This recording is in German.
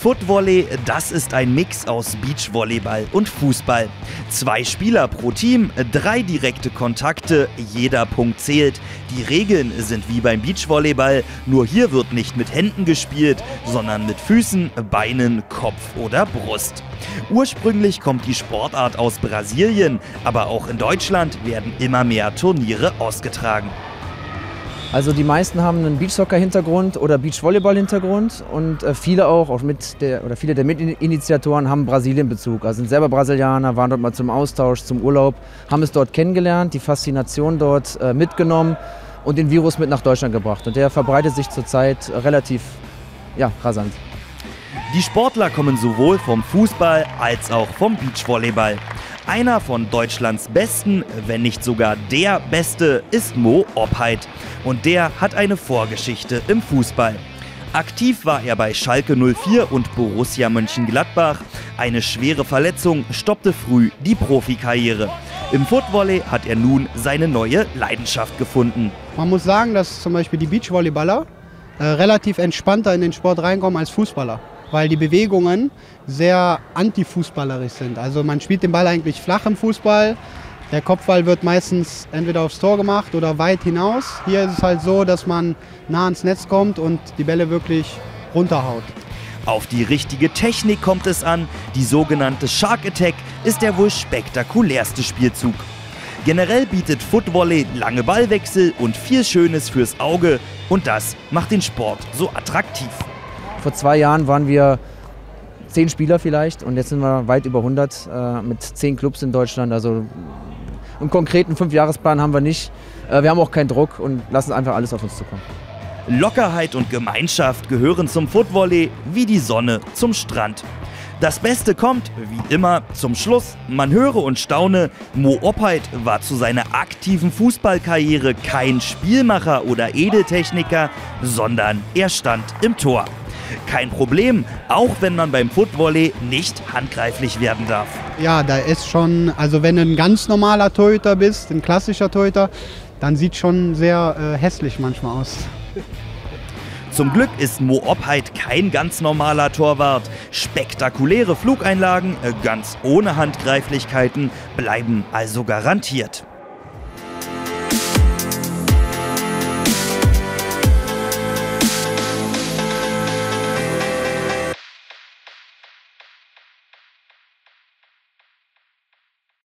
Footvolley, das ist ein Mix aus Beachvolleyball und Fußball. Zwei Spieler pro Team, drei direkte Kontakte, jeder Punkt zählt. Die Regeln sind wie beim Beachvolleyball, nur hier wird nicht mit Händen gespielt, sondern mit Füßen, Beinen, Kopf oder Brust. Ursprünglich kommt die Sportart aus Brasilien, aber auch in Deutschland werden immer mehr Turniere ausgetragen. Also die meisten haben einen Beachsoccer-Hintergrund oder Beachvolleyball-Hintergrund und äh, viele auch, auch mit der, oder viele der Mitinitiatoren haben Brasilien-Bezug. Also sind selber Brasilianer, waren dort mal zum Austausch, zum Urlaub, haben es dort kennengelernt, die Faszination dort äh, mitgenommen und den Virus mit nach Deutschland gebracht. Und der verbreitet sich zurzeit relativ ja, rasant. Die Sportler kommen sowohl vom Fußball als auch vom Beachvolleyball. Einer von Deutschlands besten, wenn nicht sogar der beste, ist Mo Oppheit. Und der hat eine Vorgeschichte im Fußball. Aktiv war er bei Schalke 04 und Borussia Mönchengladbach. Eine schwere Verletzung stoppte früh die Profikarriere. Im Footvolley hat er nun seine neue Leidenschaft gefunden. Man muss sagen, dass zum Beispiel die Beachvolleyballer äh, relativ entspannter in den Sport reinkommen als Fußballer weil die Bewegungen sehr antifußballerisch sind. Also man spielt den Ball eigentlich flach im Fußball. Der Kopfball wird meistens entweder aufs Tor gemacht oder weit hinaus. Hier ist es halt so, dass man nah ans Netz kommt und die Bälle wirklich runterhaut. Auf die richtige Technik kommt es an. Die sogenannte Shark Attack ist der wohl spektakulärste Spielzug. Generell bietet Footvolley lange Ballwechsel und viel Schönes fürs Auge und das macht den Sport so attraktiv. Vor zwei Jahren waren wir zehn Spieler vielleicht und jetzt sind wir weit über 100 äh, mit zehn Clubs in Deutschland. Also einen konkreten Fünfjahresplan haben wir nicht. Äh, wir haben auch keinen Druck und lassen einfach alles auf uns zukommen. Lockerheit und Gemeinschaft gehören zum Footvolley wie die Sonne zum Strand. Das Beste kommt, wie immer, zum Schluss. Man höre und staune, Mo Oppheit war zu seiner aktiven Fußballkarriere kein Spielmacher oder Edeltechniker, sondern er stand im Tor. Kein Problem, auch wenn man beim Footvolley nicht handgreiflich werden darf. Ja, da ist schon, also wenn du ein ganz normaler Torhüter bist, ein klassischer Torhüter, dann sieht schon sehr äh, hässlich manchmal aus. Zum Glück ist Mo Oppheit kein ganz normaler Torwart. Spektakuläre Flugeinlagen, äh, ganz ohne Handgreiflichkeiten, bleiben also garantiert.